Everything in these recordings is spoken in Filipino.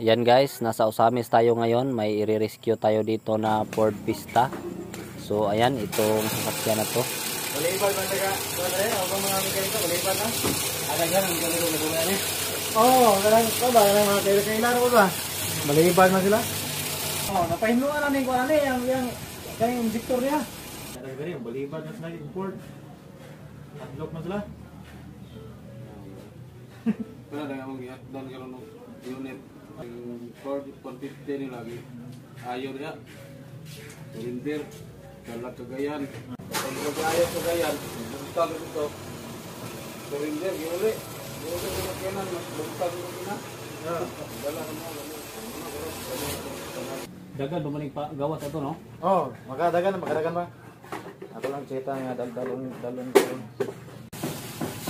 Yan guys, nasa Osamis tayo ngayon. May i-rescue tayo dito na Ford Pista. So ayan, itong sasakyan na to. Malipad man taga, kuwan rin, ako mga mekaniko, malipad na. Ada gan ang ganito na kuwan ni. Oo, ganang ko ba, ganang mga tayo sa ilan ko ba? Malipad man sila. Oh, napahinuan na ning kuwan ni, yang yang kay injector niya. Ada gani, malipad na sila import. Unlock na sila. Wala na akong i-down karon ng unit. Ang Ford 150 ni lagi. Ayaw niya. Silindir. Kalat kagayan. Kung ayaw kagayan, bumutang ito. Silindir, giuli. Giuli ko na kinan, bumutang ito na. Dala ka mo. Dagan, dumaling pa gawas ito no? Oh, magadagan, magadagan ba? Ako lang cheta nga dal-dalon dalon ko.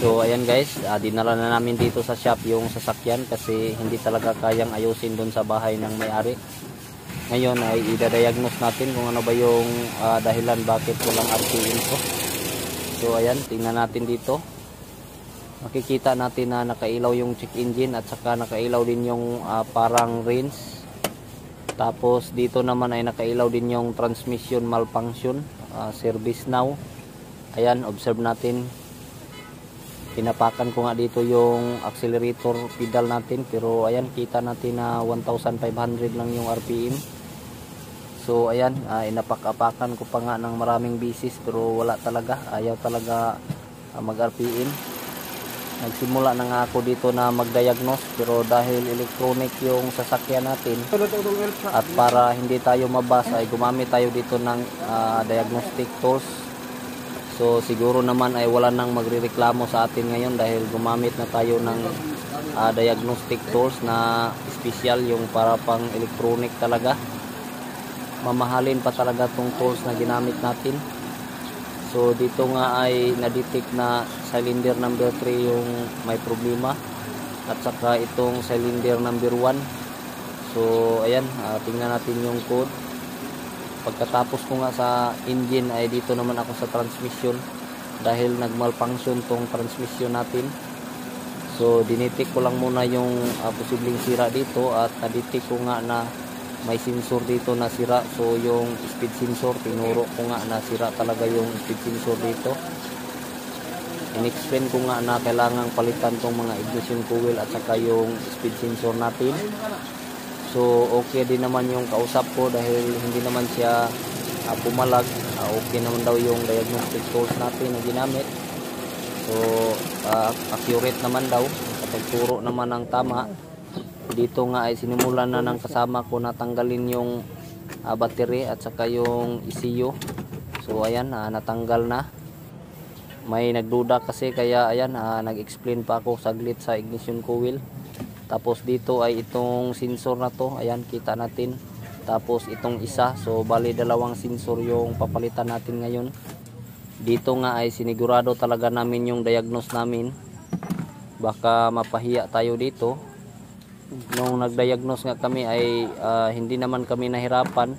So ayan guys, ah, dinala na namin dito sa shop yung sasakyan kasi hindi talaga kayang ayusin doon sa bahay ng may-ari. Ngayon ay idadiagnose natin kung ano ba yung ah, dahilan bakit walang RPM ko. So ayan, tingnan natin dito. Makikita natin na nakailaw yung check engine at saka nakailaw din yung ah, parang rinse. Tapos dito naman ay nakailaw din yung transmission malfunction, ah, service now. Ayan, observe natin pinapakan ko nga dito yung accelerator pedal natin pero ayan kita natin na 1500 lang yung RPM so ayan uh, inapak-apakan ko pa nga ng maraming bisis pero wala talaga. Ayaw talaga uh, mag RPM nagsimula na nga ako dito na mag-diagnose pero dahil electronic yung sasakyan natin at para hindi tayo mabas ay gumamit tayo dito ng uh, diagnostic tools So siguro naman ay wala nang magrereklamo sa atin ngayon dahil gumamit na tayo ng uh, diagnostic tools na special yung para pang electronic talaga. Mamahalin pa talaga tong tools na ginamit natin. So dito nga ay na-detect na cylinder number 3 yung may problema at saka itong cylinder number 1. So ayan, uh, tingnan natin yung code pagkatapos ko nga sa engine ay dito naman ako sa transmission. Dahil nagmalfunction tong transmission natin. So dinitik ko lang muna yung uh, posibleng sira dito. At naditik ko nga na may sensor dito na sira. So yung speed sensor tinuro ko nga na sira talaga yung speed sensor dito. In-explain ko nga na kailangang palitan tong mga ignition coil at saka yung speed sensor natin So okay din naman yung kausap ko dahil hindi naman siya uh, pumalag. Uh, okay naman daw yung diagnostic tools natin na ginamit. So uh, accurate naman daw. Pagturo naman ng tama. Dito nga ay sinimulan na ng kasama ko na tanggalin yung uh, battery at saka yung ECU. So ayan, uh, natanggal na. May nagduda kasi kaya ayan, uh, nag-explain pa ako saglit sa ignition coil tapos dito ay itong sensor na to. Ayan kita natin. Tapos itong isa. So bali dalawang sensor yung papalitan natin ngayon. Dito nga ay sinigurado talaga namin yung diagnose namin. Baka mapahiya tayo dito. Nung nagdiagnose nga kami ay uh, hindi naman kami nahirapan.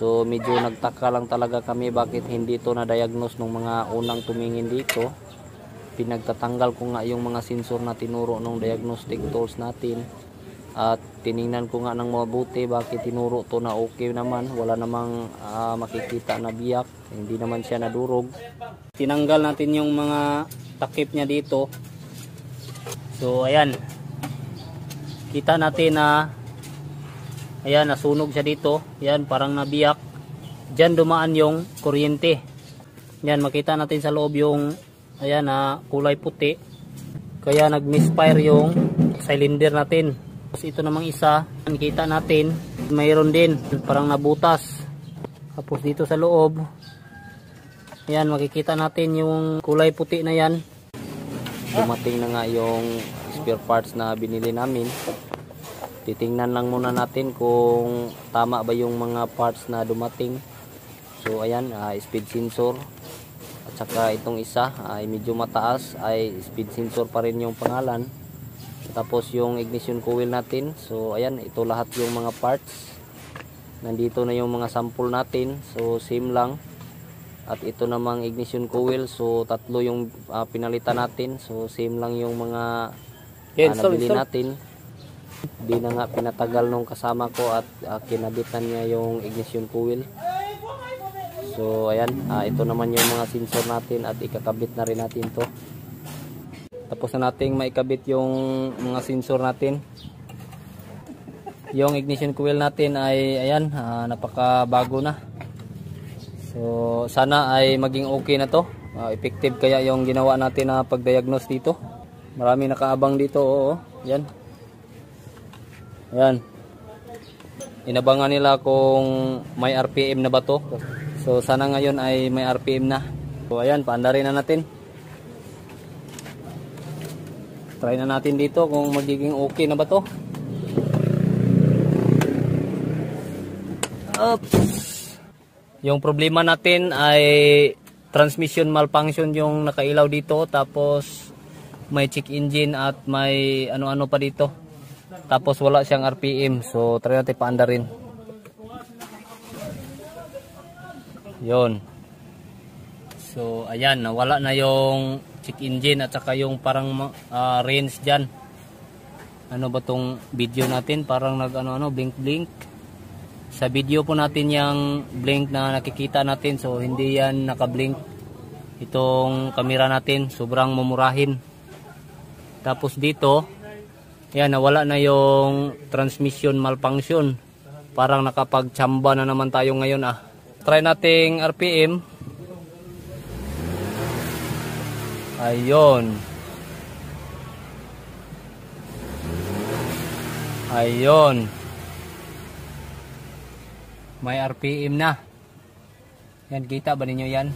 So medyo nagtaka lang talaga kami bakit hindi to na-diagnose nung mga unang tumingin dito pinagtatanggal ko nga yung mga sensor na tinuro ng diagnostic tools natin. At tiningnan ko nga ng mabuti bakit tinuro to na okay naman. Wala namang uh, makikita na biyak. Hindi naman siya nadurog. Tinanggal natin yung mga takip niya dito. So ayan. Kita natin na ayan nasunog siya dito. Yan parang nabiyak. Dyan dumaan yung kuryente. Yan makita natin sa loob yung ayan na kulay puti. Kaya nag misfire yung cylinder natin. Tapos ito namang isa nakita natin mayroon din parang nabutas. Tapos dito sa loob ayan makikita natin yung kulay puti na yan. Dumating na nga yung spare parts na binili namin. Titingnan lang muna natin kung tama ba yung mga parts na dumating. So ayan uh, speed sensor saka itong isa ay medyo mataas ay speed sensor pa rin yung pangalan. Tapos yung ignition coil natin so ayan ito lahat yung mga parts. Nandito na yung mga sample natin so same lang. At ito namang ignition coil so tatlo yung uh, pinalitan natin so same lang yung mga uh, nabili natin. Di na nga pinatagal nung kasama ko at ah, kinabitan niya yung ignition coil. So ayan, ah, ito naman yung mga sensor natin at ikakabit na rin natin to. Tapos na nating maikabit yung mga sensor natin. Yung ignition coil natin ay ayan, ah, napakabago na. So sana ay maging okay na to. Ah, effective kaya yung ginawa natin na pagdiagnose dito. Marami nakaabang dito, oo. Yan. Ayan. Inabangan nila kung may RPM na ba to. So sana ngayon ay may RPM na. So ayan, paandarin na natin. Try na natin dito kung magiging okay na ba to. Oops. Yung problema natin ay transmission malfunction yung nakailaw dito tapos may check engine at may ano-ano pa dito. Tapos wala siyang RPM. So try natin paandarin. Yon. So ayan, nawala na yung check engine at saka yung parang ah, range diyan. Ano ba tong video natin? Parang nag ano ano blink blink. Sa video po natin yung blink na nakikita natin. So hindi yan naka-blink. Itong kamera natin sobrang mumurahin. Tapos dito, yan nawala na yung transmission malfunction. Parang nakapagtsamba na naman tayo ngayon ah. Try nating RPM. Ayun. Ayun. May RPM na. Yan, kita ba ninyo yan?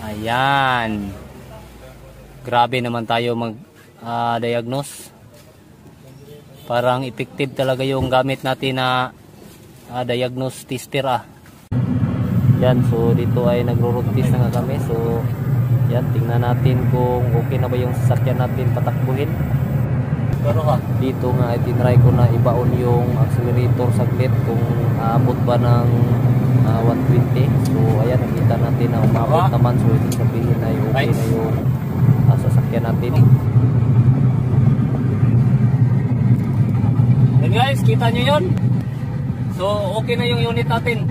Ayan. Grabe naman tayo mag-diagnose. Parang effective talaga yung gamit natin na ah, diagnose tester ah. Yan, so dito ay nagro-road test na nga kami. So, yan, tingnan natin kung okay na ba yung sasakyan natin patakbuhin. Ha, dito nga ay tinry ko na ibaon yung accelerator saglit kung aabot ba ng ah, 120. So, ayan, nakita natin na umabot naman. So, ibig sabihin ay okay na yung ah, sasakyan natin. Guys, kita nyo yun? So, okay na yung unit natin.